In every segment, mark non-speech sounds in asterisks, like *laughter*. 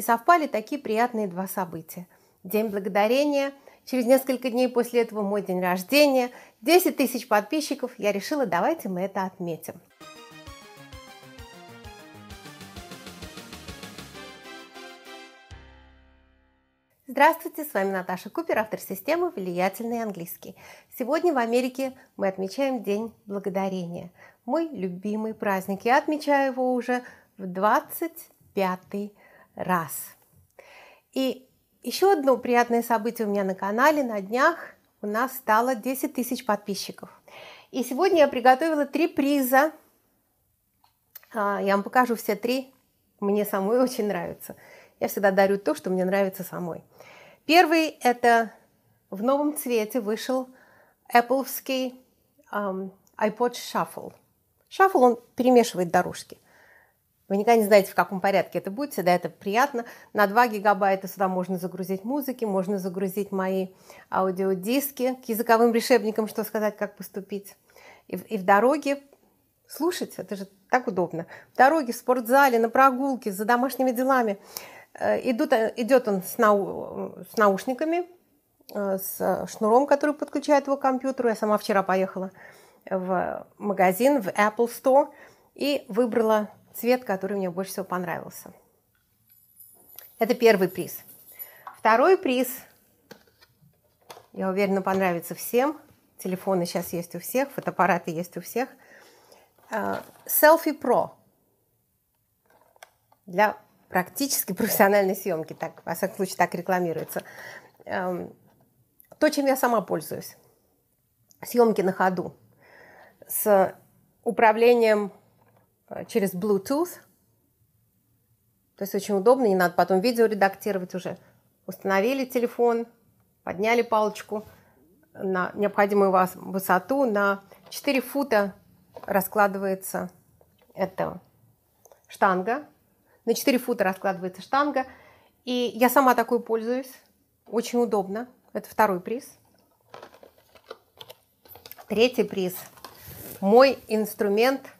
И совпали такие приятные два события. День благодарения, через несколько дней после этого мой день рождения, 10 тысяч подписчиков. Я решила, давайте мы это отметим. Здравствуйте, с вами Наташа Купер, автор системы «Влиятельный английский». Сегодня в Америке мы отмечаем День Благодарения. Мой любимый праздник. Я отмечаю его уже в 25 раз. И еще одно приятное событие у меня на канале. На днях у нас стало 10 тысяч подписчиков. И сегодня я приготовила три приза. А, я вам покажу все три. Мне самой очень нравится. Я всегда дарю то, что мне нравится самой. Первый – это в новом цвете вышел Appleский um, iPod Shuffle. Shuffle, он перемешивает дорожки. Вы никогда не знаете, в каком порядке это будет, всегда это приятно. На 2 гигабайта сюда можно загрузить музыки, можно загрузить мои аудиодиски к языковым решебникам, что сказать, как поступить. И, и в дороге слушать, это же так удобно. В дороге, в спортзале, на прогулке, за домашними делами – Э, идут, э, идет он с, нау, с наушниками, э, с шнуром, который подключает его к компьютеру. Я сама вчера поехала в магазин, в Apple Store и выбрала цвет, который мне больше всего понравился. Это первый приз. Второй приз, я уверена, понравится всем. Телефоны сейчас есть у всех, фотоаппараты есть у всех. Selfie Pro для практически *laughs* профессиональной съемки, так, во всяком случае, так рекламируется. Эм, то, чем я сама пользуюсь. Съемки на ходу. С управлением через Bluetooth. То есть очень удобно, не надо потом видео редактировать уже. Установили телефон, подняли палочку на необходимую вас высоту, на 4 фута раскладывается эта штанга, на 4 фута раскладывается штанга. И я сама такой пользуюсь. Очень удобно. Это второй приз. Третий приз. Мой инструмент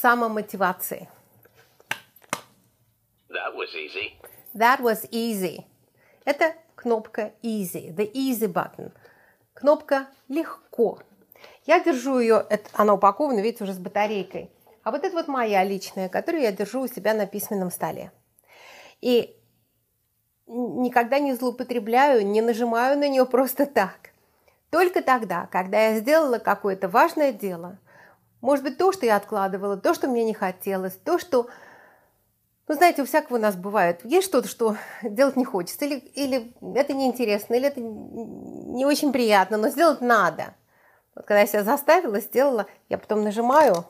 самомотивации. That was easy. That was easy. Это кнопка easy, the easy button. Кнопка легко. Я держу ее, это, она упакована, видите, уже с батарейкой. А вот это вот моя личная, которую я держу у себя на письменном столе. И никогда не злоупотребляю, не нажимаю на нее просто так. Только тогда, когда я сделала какое-то важное дело, может быть, то, что я откладывала, то, что мне не хотелось, то, что, ну, знаете, у всякого у нас бывает, есть что-то, что *laughs* делать не хочется, или, или это неинтересно, или это не очень приятно, но сделать надо. Вот когда я себя заставила, сделала, я потом нажимаю.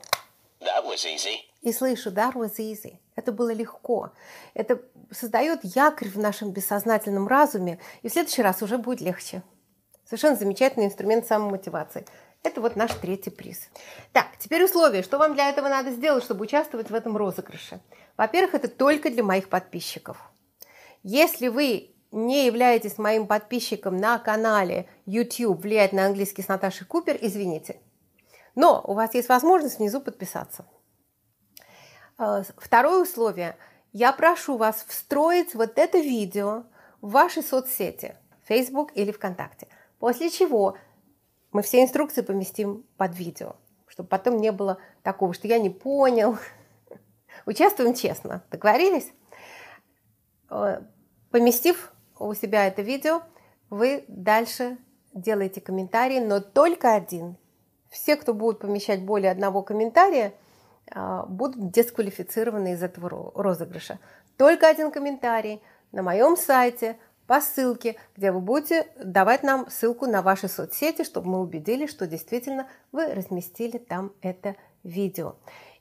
И слышу, that was easy. Это было легко. Это создает якорь в нашем бессознательном разуме, и в следующий раз уже будет легче. Совершенно замечательный инструмент самомотивации. Это вот наш третий приз. Так, теперь условия. Что вам для этого надо сделать, чтобы участвовать в этом розыгрыше? Во-первых, это только для моих подписчиков. Если вы не являетесь моим подписчиком на канале YouTube «Влиять на английский с Наташей Купер», извините, но у вас есть возможность внизу подписаться. Э, второе условие. Я прошу вас встроить вот это видео в ваши соцсети, Facebook или ВКонтакте. После чего мы все инструкции поместим под видео, чтобы потом не было такого, что я не понял. *laughs* Участвуем честно. Договорились? Э, поместив у себя это видео, вы дальше делаете комментарий, но только один – все, кто будут помещать более одного комментария, а, будут дисквалифицированы из этого розыгрыша. Только один комментарий на моем сайте по ссылке, где вы будете давать нам ссылку на ваши соцсети, чтобы мы убедились, что действительно вы разместили там это видео.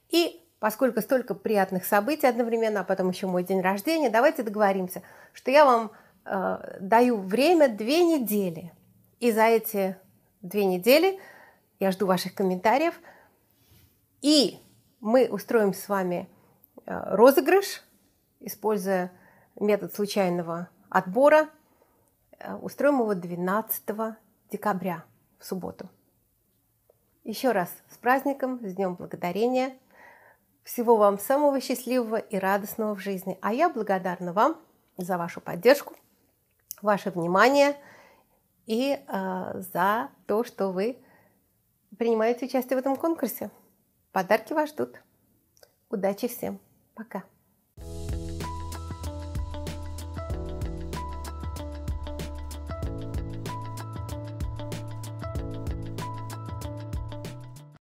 И поскольку столько приятных событий одновременно, а потом еще мой день рождения, давайте договоримся, что я вам э, даю время две недели. И за эти две недели – я жду ваших комментариев. И мы устроим с вами э, розыгрыш, используя метод случайного отбора. Э, устроим его 12 декабря в субботу. Еще раз с праздником, с Днем Благодарения. Всего вам самого счастливого и радостного в жизни. А я благодарна вам за вашу поддержку, ваше внимание и э, за то, что вы принимаете участие в этом конкурсе. Подарки вас ждут. Удачи всем. Пока.